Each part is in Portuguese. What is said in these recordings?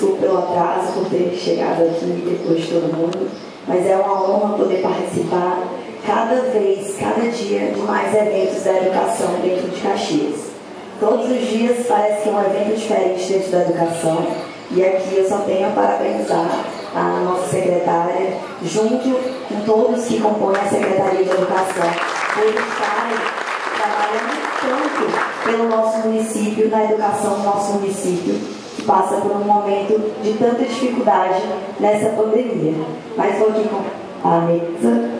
desculpe pelo atraso, por ter chegado aqui depois de todo mundo, mas é uma honra poder participar cada vez, cada dia, de mais eventos da educação dentro de Caxias. Todos os dias parece que é um evento diferente dentro da educação, e aqui eu só tenho a parabenizar a nossa secretária, junto com todos que compõem a Secretaria de Educação, por estarem trabalhando tanto pelo nosso município, na educação do nosso município passa por um momento de tanta dificuldade nessa pandemia. Mas vou aqui com a mesa,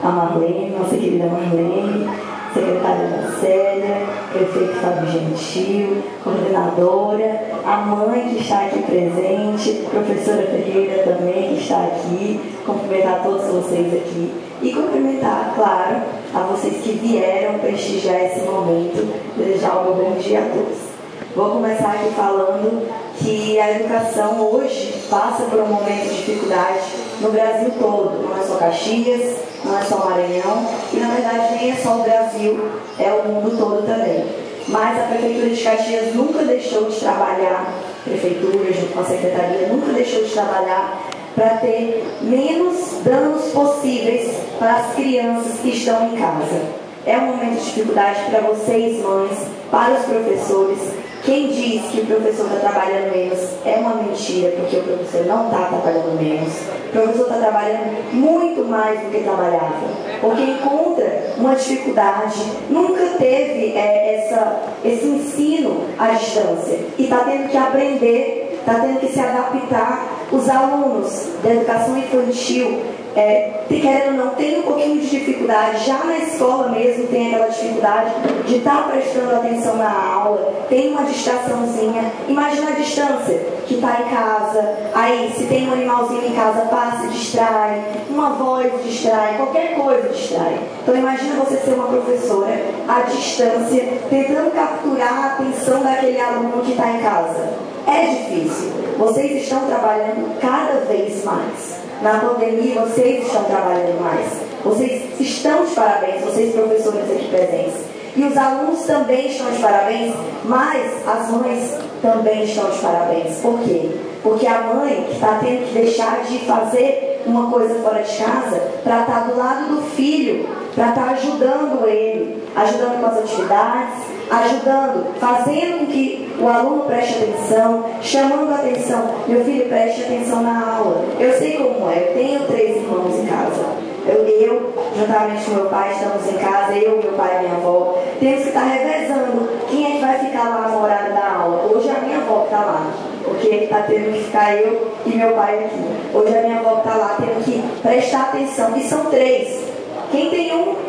a Marlene, nossa querida Marlene, secretária da Célia, prefeito Fábio Gentil, coordenadora, a mãe que está aqui presente, professora Ferreira também que está aqui, cumprimentar todos vocês aqui e cumprimentar, claro, a vocês que vieram prestigiar esse momento, desejar um bom dia a todos. Vou começar aqui falando que a educação hoje passa por um momento de dificuldade no Brasil todo. Não é só Caxias, não é só Maranhão, e na verdade nem é só o Brasil, é o mundo todo também. Mas a Prefeitura de Caxias nunca deixou de trabalhar, Prefeitura, junto com a Secretaria, nunca deixou de trabalhar para ter menos danos possíveis para as crianças que estão em casa. É um momento de dificuldade para vocês, mães, para os professores, quem diz que o professor está trabalhando menos é uma mentira, porque o professor não está trabalhando menos. O professor está trabalhando muito mais do que trabalhava, porque encontra uma dificuldade, nunca teve é, essa, esse ensino à distância e está tendo que aprender, está tendo que se adaptar. Os alunos da educação infantil é, querendo ou não, tem um pouquinho de dificuldade, já na escola mesmo tem aquela dificuldade de estar tá prestando atenção na aula, tem uma distraçãozinha. Imagina a distância que está em casa, aí se tem um animalzinho em casa, passa, distrai, uma voz distrai, qualquer coisa distrai. Então imagina você ser uma professora à distância, tentando capturar a atenção daquele aluno que está em casa. É difícil. Vocês estão trabalhando cada vez mais. Na pandemia, vocês estão trabalhando mais. Vocês estão de parabéns, vocês professores aqui presentes. E os alunos também estão de parabéns, mas as mães também estão de parabéns. Por quê? Porque a mãe que está tendo que deixar de fazer uma coisa fora de casa para estar tá do lado do filho, para estar tá ajudando ele, ajudando com as atividades, ajudando, fazendo com que o aluno preste atenção, chamando a atenção. Meu filho, preste atenção na aula. Eu sei como é, eu tenho três irmãos em casa. Eu, eu, juntamente com meu pai, estamos em casa, eu, meu pai e minha avó. Temos que estar revezando quem é que vai ficar lá no horário da aula. Hoje a minha avó está lá, porque está tendo que ficar eu e meu pai aqui. Hoje a minha avó está lá, tendo que prestar atenção. E são três.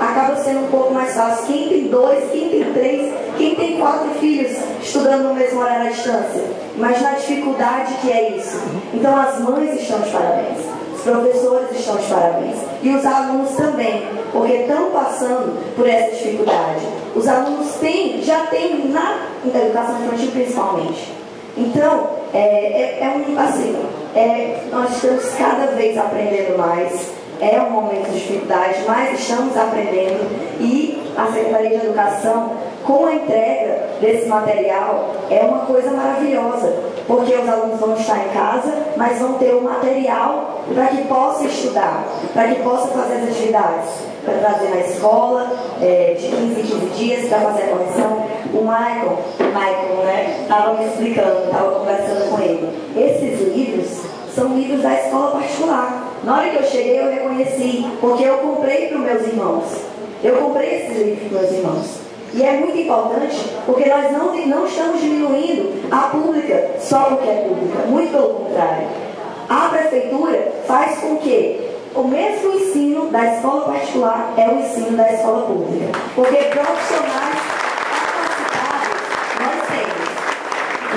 Acaba sendo um pouco mais fácil. Quem tem dois, quem tem três, quem tem quatro filhos estudando no mesmo horário à distância. Imagina a dificuldade que é isso. Então as mães estão de parabéns. Os professores estão de parabéns. E os alunos também, porque estão passando por essa dificuldade. Os alunos têm, já têm na educação infantil principalmente. Então, é, é, é um, assim, é, nós estamos cada vez aprendendo mais é um momento de dificuldade, mas estamos aprendendo e a Secretaria de Educação, com a entrega desse material, é uma coisa maravilhosa, porque os alunos vão estar em casa, mas vão ter o material para que possa estudar, para que possa fazer as atividades, para trazer na escola, é, de 15 em 15 dias, para fazer a correção. O Michael, Michael, né, estava me explicando, estava conversando com ele. Esses livros são livros da escola particular. Na hora que eu cheguei, eu reconheci, porque eu comprei para os meus irmãos. Eu comprei esses livros para os meus irmãos. E é muito importante, porque nós não, não estamos diminuindo a pública só porque é pública. Muito pelo contrário. A prefeitura faz com que o mesmo ensino da escola particular é o ensino da escola pública. Porque profissionais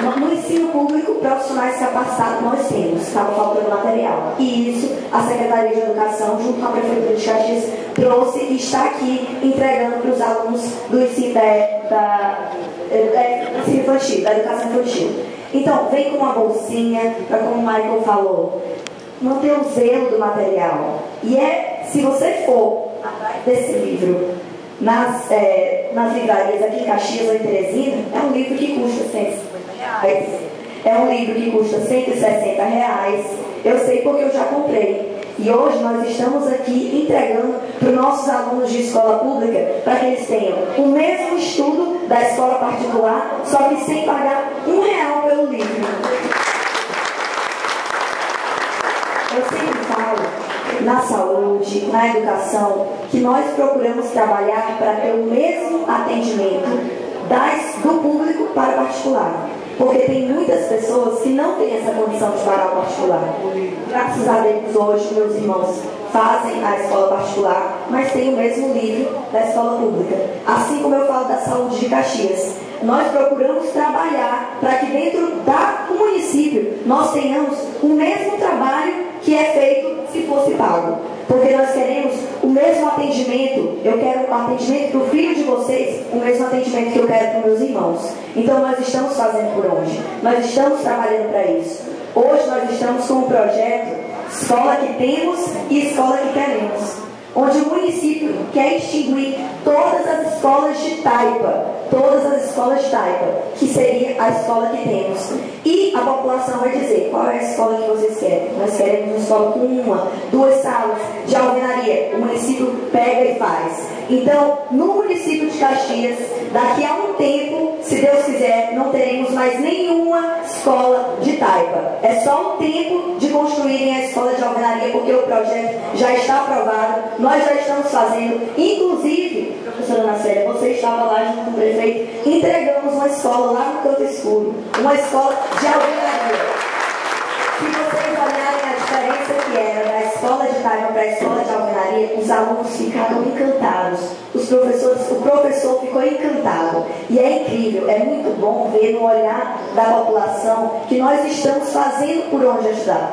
No ensino público, profissionais capacitados nós temos, estava faltando material. E isso a Secretaria de Educação, junto com a Prefeitura de Caxias, trouxe e está aqui entregando para os alunos do ensino da, da, da, ensino infantil, da educação infantil. Então, vem com uma bolsinha, para como o Michael falou, manter o zelo do material. E é, se você for atrás desse livro, nas, é, nas livrarias aqui em Caxias ou em Teresina, é um livro que custa 150 reais. É um livro que custa 160 reais. Eu sei porque eu já comprei. E hoje nós estamos aqui entregando para os nossos alunos de escola pública para que eles tenham o mesmo estudo da escola particular, só que sem pagar um real pelo livro. Eu sempre falo na saúde, na educação, que nós procuramos trabalhar para ter o mesmo atendimento das, do público para o particular. Porque tem muitas pessoas que não têm essa condição de pagar o particular. Graças a Deus, hoje, meus irmãos fazem a escola particular, mas têm o mesmo nível da escola pública. Assim como eu falo da saúde de Caxias. Nós procuramos trabalhar para que dentro do município nós tenhamos o mesmo trabalho que é feito se fosse pago. Porque nós queremos o mesmo atendimento, eu quero o atendimento para o filho de vocês, o mesmo atendimento que eu quero para meus irmãos. Então nós estamos fazendo por onde? Nós estamos trabalhando para isso. Hoje nós estamos com um projeto Escola que temos e escola que queremos onde o município quer extinguir todas as escolas de taipa, todas as escolas taipa, que seria a escola que temos. E a população vai dizer qual é a escola que vocês querem. Nós queremos uma escola com uma, duas salas de alvenaria. O município pega e faz. Então, no município de Caxias, daqui a um tempo, se Deus quiser, não teremos mais nenhuma escola de taipa. É só o tempo de construírem a escola de alvenaria, porque o projeto já está aprovado. Nós já estamos fazendo, inclusive, professora Ana Célia, você estava lá junto com o prefeito, entregamos uma escola lá no Canto Escuro, uma escola de alvenaria. Se vocês olharem a diferença que era da escola de Taiwan para a escola de alvenaria, os alunos ficaram encantados. Os professores, o professor ficou encantado. E é incrível, é muito bom ver no olhar da população que nós estamos fazendo por onde ajudar.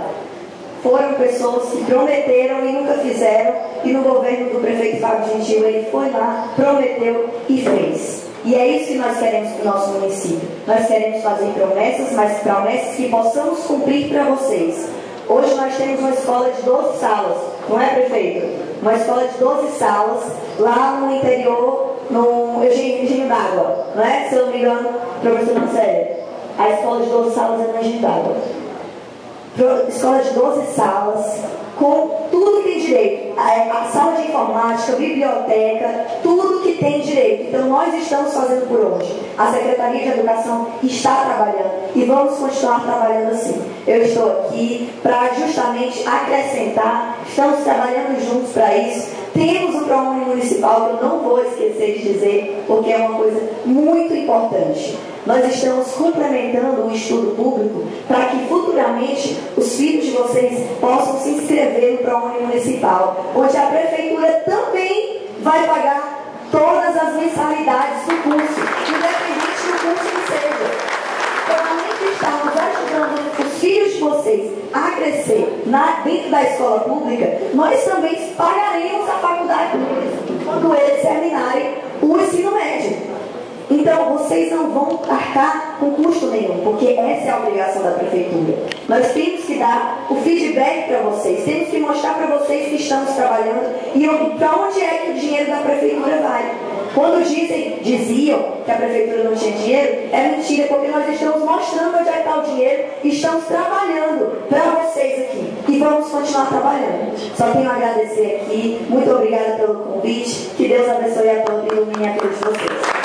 Foram pessoas que prometeram e nunca fizeram, e no governo do prefeito Fábio Gentil ele foi lá, prometeu e fez. E é isso que nós queremos para o nosso município. Nós queremos fazer promessas, mas promessas que possamos cumprir para vocês. Hoje nós temos uma escola de 12 salas, não é, prefeito? Uma escola de 12 salas lá no interior, no Engenho d'Água, não é? Se eu não me engano, professor Marcelo. A escola de 12 salas é no Engenho d'Água. Escola de 12 salas, com tudo que tem direito. A, a sala de informática, biblioteca, tudo que tem direito. Então nós estamos fazendo por hoje. A Secretaria de Educação está trabalhando e vamos continuar trabalhando assim. Eu estou aqui para justamente acrescentar, estamos trabalhando juntos para isso. Temos o ProUni Municipal, que eu não vou esquecer de dizer, porque é uma coisa muito importante. Nós estamos complementando o estudo público para que futuramente os filhos de vocês possam se inscrever no ProUni Municipal, onde a Prefeitura também vai pagar todas as mensalidades do curso, independente do curso que seja. Então, além de estarmos ajudando os filhos de vocês a crescer na, dentro da escola pública, nós também pagaremos a faculdade deles quando eles terminarem o ensino médio. Então, vocês não vão arcar com custo nenhum, porque essa é a obrigação da prefeitura. Nós temos que dar o feedback para vocês, temos que mostrar para vocês que estamos trabalhando e para onde é que o dinheiro da prefeitura vai. Quando dizem, diziam que a prefeitura não tinha dinheiro, é mentira, porque nós estamos mostrando onde é que está o dinheiro e estamos trabalhando para vocês aqui. Vamos continuar trabalhando. Só tenho a agradecer aqui. Muito obrigada pelo convite. Que Deus abençoe a todos e ilumine a todos vocês.